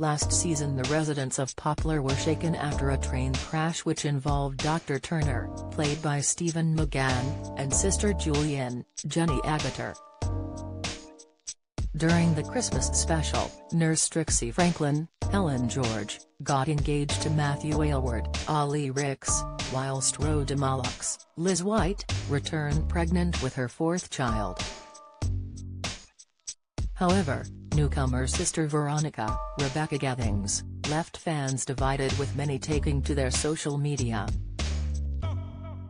Last season the residents of Poplar were shaken after a train crash which involved Dr. Turner, played by Stephen McGann, and Sister Julian, Jenny Agutter. During the Christmas special, nurse Trixie Franklin, Helen George, got engaged to Matthew Aylward, Olly Rix, whilst Rhoda Mullucks, Liz White, returned pregnant with her fourth child. However, newcomer sister Veronica, Rebecca Gethings, left fans divided with many taking to their social media.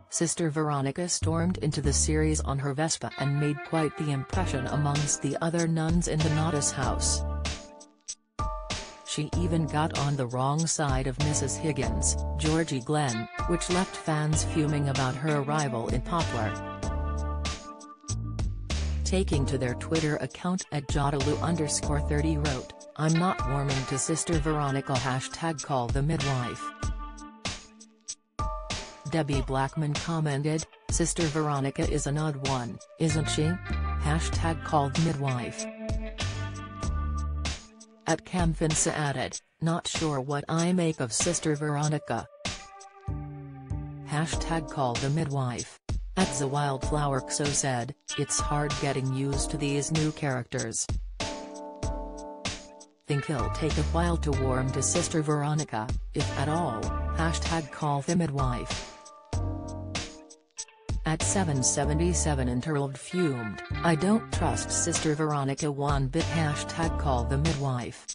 Sister Veronica stormed into the series on her Vespa and made quite the impression amongst the other nuns in the Nonnatus house. She even got on the wrong side of Mrs. Higgins, Georgie Glenn, which left fans fuming about her arrival in Poplar. Taking to their Twitter account at Jotaloo underscore 30 wrote, I'm not warming to Sister Veronica hashtag call the midwife. Debbie Blackman commented, Sister Veronica is an odd one, isn't she? Hashtag called midwife. At Camfinsa added, not sure what I make of Sister Veronica. Hashtag call the midwife. At The Wildflower XO said, it's hard getting used to these new characters. Think he'll take a while to warm to Sister Veronica, if at all, hashtag call the midwife. At 777 Interled fumed, I don't trust Sister Veronica one bit hashtag call the midwife.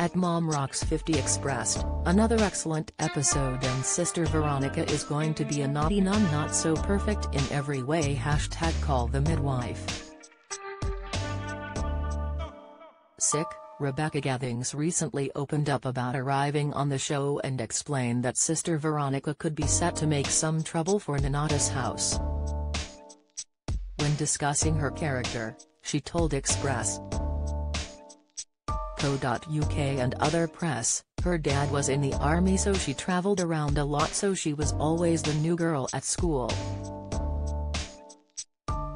At Mom Rocks 50 expressed, another excellent episode and Sister Veronica is going to be a naughty nun not so perfect in every way hashtag call the midwife. Sick, Rebecca Gethings recently opened up about arriving on the show and explained that Sister Veronica could be set to make some trouble for Nonnatus house. When discussing her character, she told Express. Co.uk and other press, her dad was in the army so she travelled around a lot so she was always the new girl at school.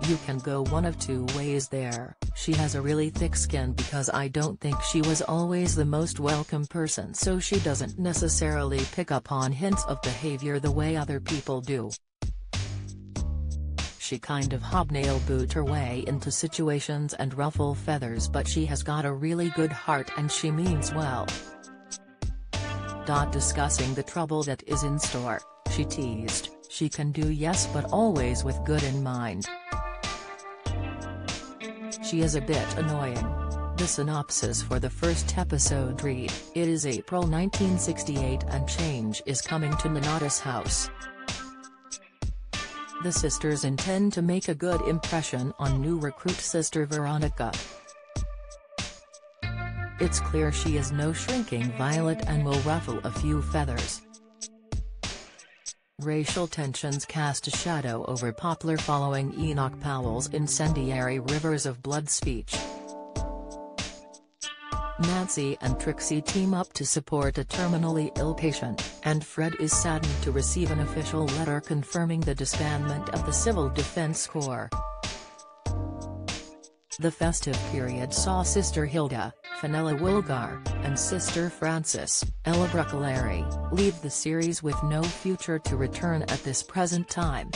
You can go one of two ways there, she has a really thick skin because I don't think she was always the most welcome person so she doesn't necessarily pick up on hints of behavior the way other people do. She kind of hobnail boot her way into situations and ruffle feathers but she has got a really good heart and she means well. Dot Discussing the trouble that is in store, she teased, she can do yes but always with good in mind. She is a bit annoying. The synopsis for the first episode read, It is April 1968 and change is coming to Nonnatus house. The sisters intend to make a good impression on new recruit sister Veronica. It's clear she is no shrinking violet and will ruffle a few feathers. Racial tensions cast a shadow over Poplar following Enoch Powell's incendiary Rivers of Blood speech. Nancy and Trixie team up to support a terminally ill patient, and Fred is saddened to receive an official letter confirming the disbandment of the Civil Defense Corps. The festive period saw Sister Hilda, Fenella Woolgar, and Sister Frances, Ella Bruccolari, leave the series with no future to return at this present time.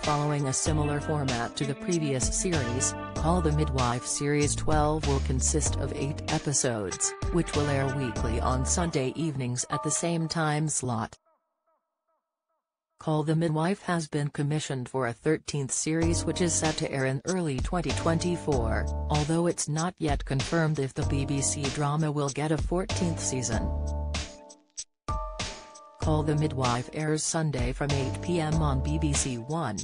Following a similar format to the previous series, Call the Midwife Series 12 will consist of eight episodes, which will air weekly on Sunday evenings at the same time slot. Call the Midwife has been commissioned for a 13th series which is set to air in early 2024, although it's not yet confirmed if the BBC drama will get a 14th season. Call the Midwife airs Sunday from 8 pm on BBC One.